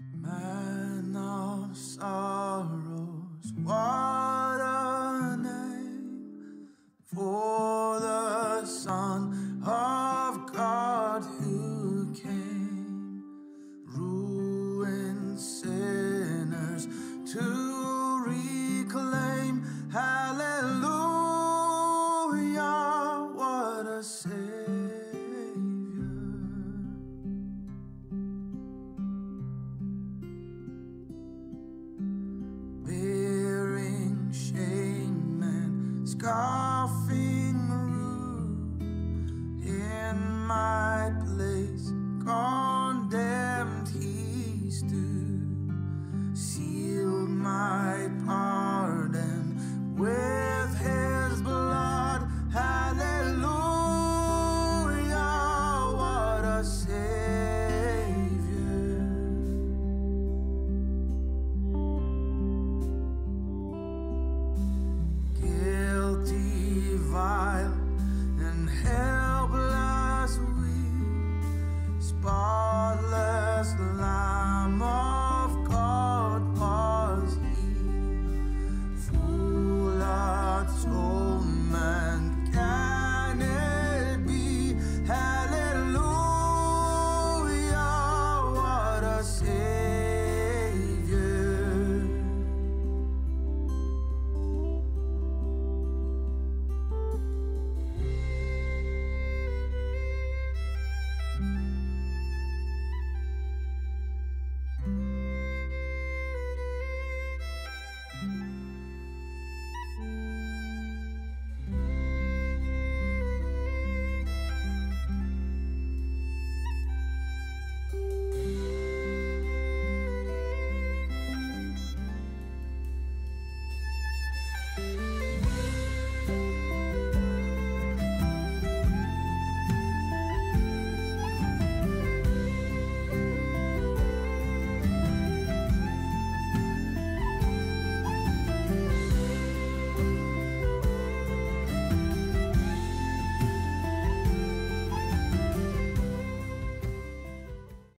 Man of sorrows, what a name for the Son of God who came, ruined sinners to coffee.